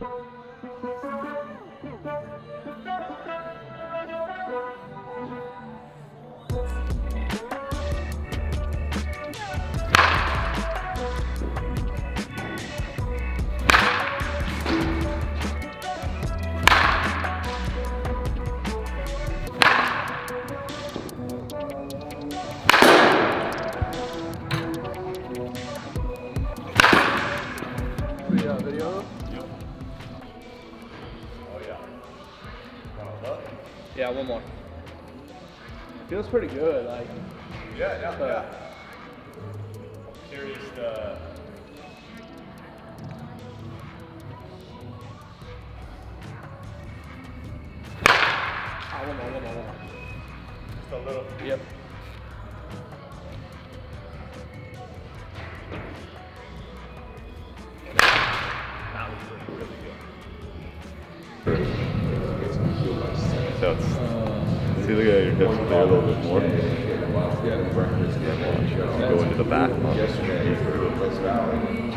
Video, video. Yeah, one more. Feels pretty good. Like, Yeah, yeah, yeah. Curious uh ah, one more, one more, one more. just a little Yep. that was really, really good. So it's see at your hips there a little bit more. Go into the back.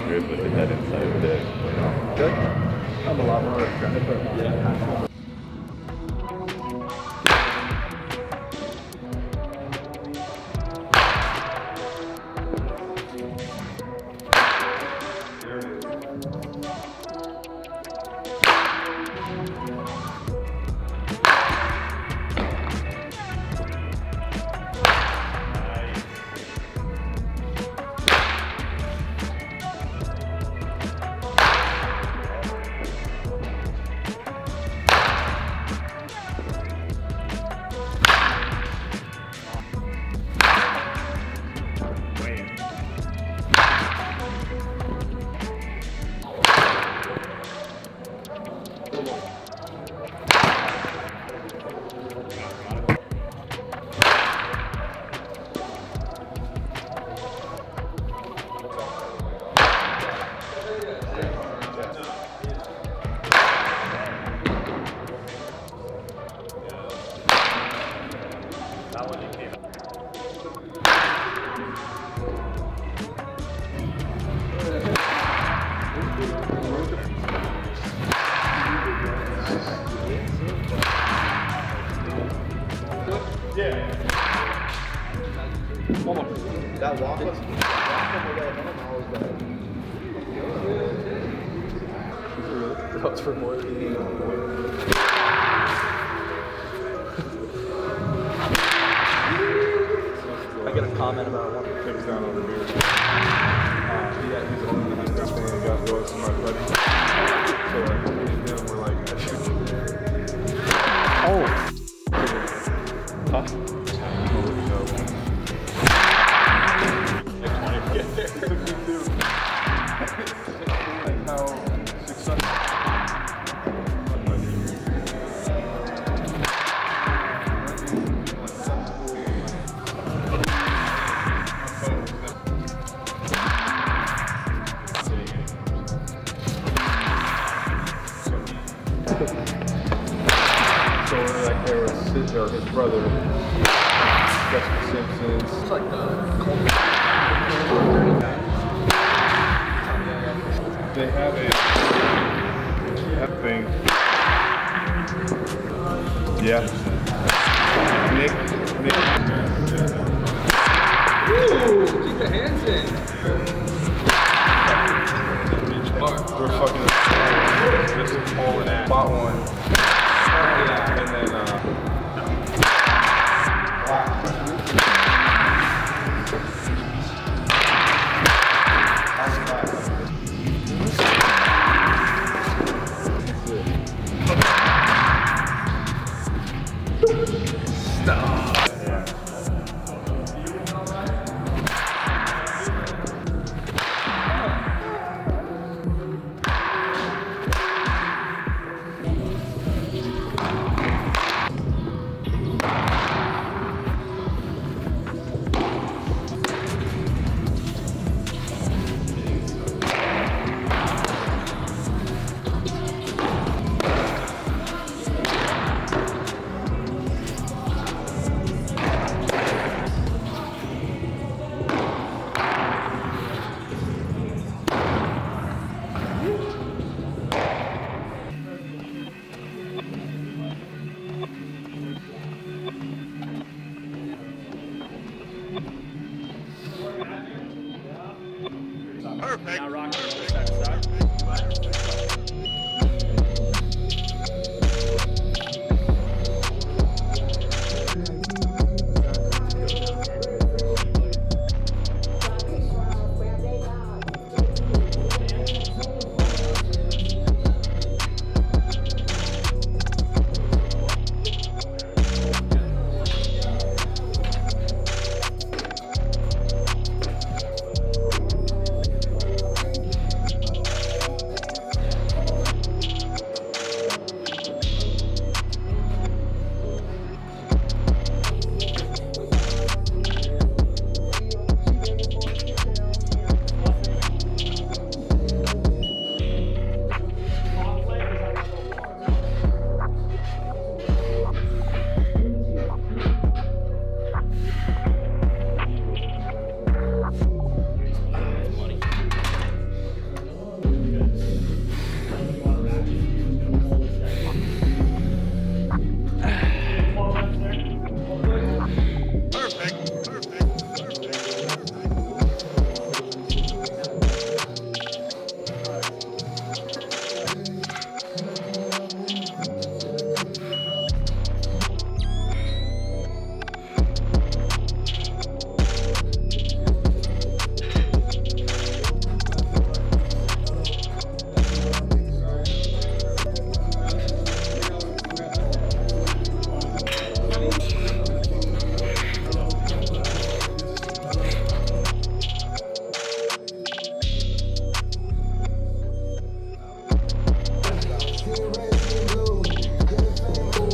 Good with the head inside there. Good. I'm a lot more aggressive. Yeah. That That walk was the That for more than you. I get a comment about one. Takes down over here. Uh, he, he's the got thing and got voice from my buddy. So like, So like there was his, or his brother, Jessica Simpson's. It's like the They have a that thing. Yeah. Nick, Nick. Ooh, keep the hands in. One.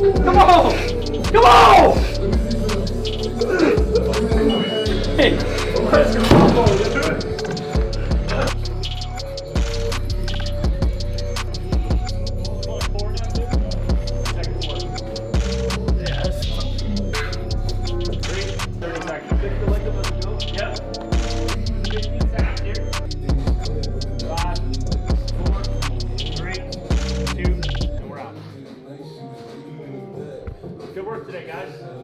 Come on! Come on! Hey! Let's go! viagem.